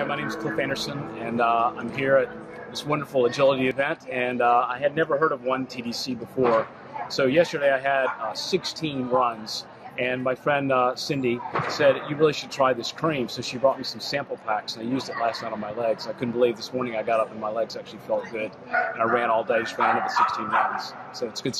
Hi, my name is Cliff Anderson, and uh, I'm here at this wonderful agility event. And uh, I had never heard of one TDC before. So yesterday I had uh, 16 runs, and my friend uh, Cindy said you really should try this cream. So she brought me some sample packs, and I used it last night on my legs. I couldn't believe this morning I got up and my legs actually felt good, and I ran all day, just ran over 16 runs. So it's good stuff.